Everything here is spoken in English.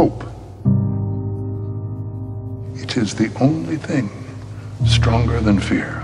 hope. It is the only thing stronger than fear.